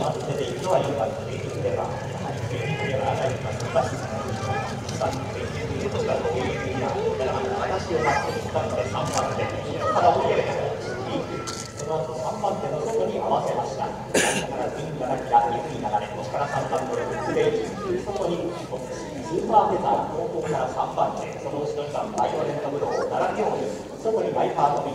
ま出ていのは4番、が。あ、番、番3番手、ただその3番手の外に合わせました。から銀がなきゃ、流れ、こから3番、に、スーパーフェザー、後方から3番手、その後ろにバイオレトブロー、7秒、にイパーの、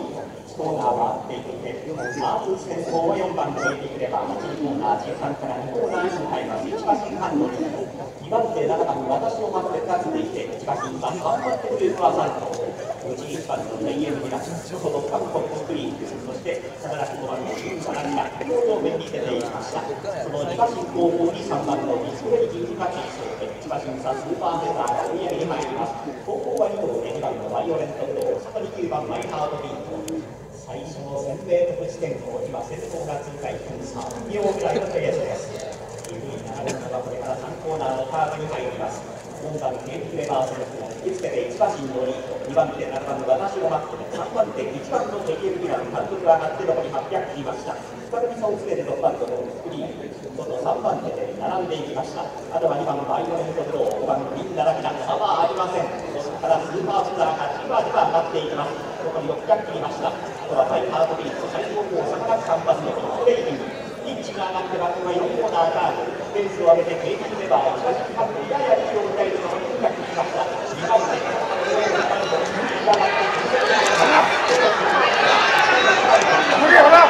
コーナー回っていてマーク先頭を4番で入れてくれば1コーナー13から2コーナーに入ります1馬身半の2番手7番私を待って立っていて1馬身3番待ってくるパーサント内1番の天元ミラ外韓国スクリーンそしてさらに5番の新バランが高等面に出ていきましたその2馬身後方に3番のディスプレイ11馬身1馬身差スーパーフェザーが追い上げに入ります後方は2号で2番のバイオレントブロー外に9番マイハートビート。最初の 1000m 地点を今先頭が通過1分3秒ぐらいのペースですいうふうに流れるのがこれから3コーナーのカーブに入ります4番ケンプレバーセルフが引きつけて1馬身のリード2番手7番の私を待って3番手1番のテキエルミラン監督が上がって残り800切りました再び差を詰めて6番とのスクリーン外3番手で並んでいきましたあとは2番バイオレントブロー5番のミンナラキナ差はありませんからスーパースターがじわじわ上がっていきます。残り600切りましたあとはバイハートビート最高峰逆立ち反発のトレーニングピッチが上がってバックが4コーナーがある。ペースを上げて景気レバーをしかしカップやや息を迎えるのが200切りました2番手上がって無理やな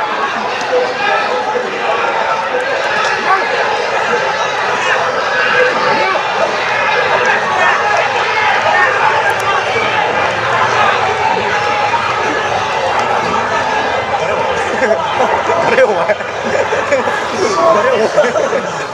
誰お前誰お前。